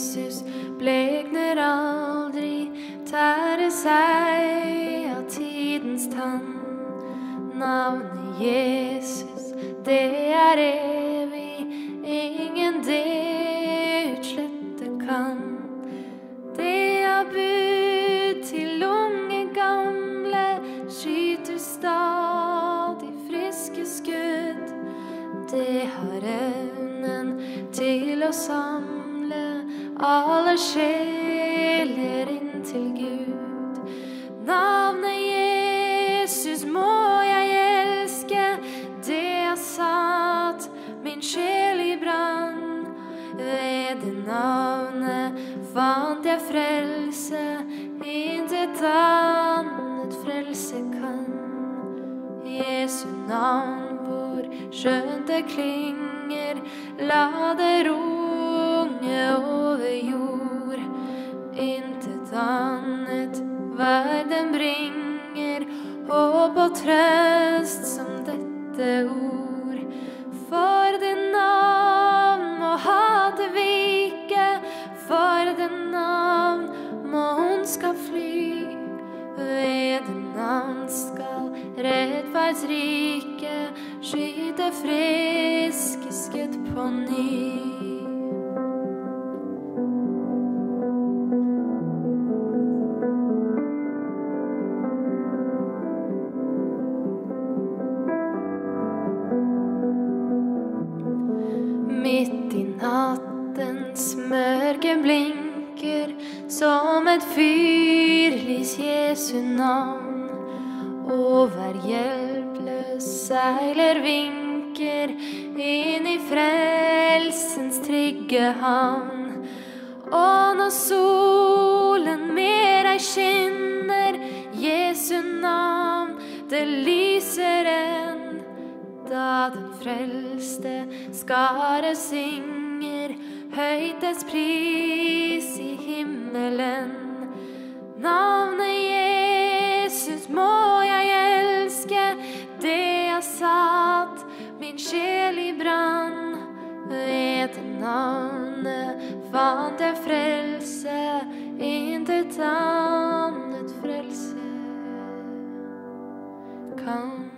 Jesus blekner aldri, tære seg av tidens tann. Navnet Jesus, det er evig, ingen det utslette kan. Det er bud til unge, gamle, skyter stadig friske skudd. Det har evnen til å samle alle sjeler inn til Gud. Navnet Jesus må jeg elske, det har satt min sjel i brann. Ved det navnet fant jeg frelse, intet annet frelse kan. Jesu navn, hvor skjønt det klinger, la det runge verden bringer, håp og trøst som dette ord. For din navn må hatet vike, for din navn må ondskap fly. Ved din navn skal rettferdsrike skyte friske skudd på ny. Nattens mørke blinker som et fyrlys Jesu navn. Over hjelpløs seiler vinker inn i frelsens trygge havn. Og når solen med deg skinner, Jesu navn, det lyser enn. Da den frelste skare synger høyt pris i himmelen. Navnet Jesus må jeg elske, det har satt min sjel i brann. Ved navnet fant jeg frelse, intet annet frelse kan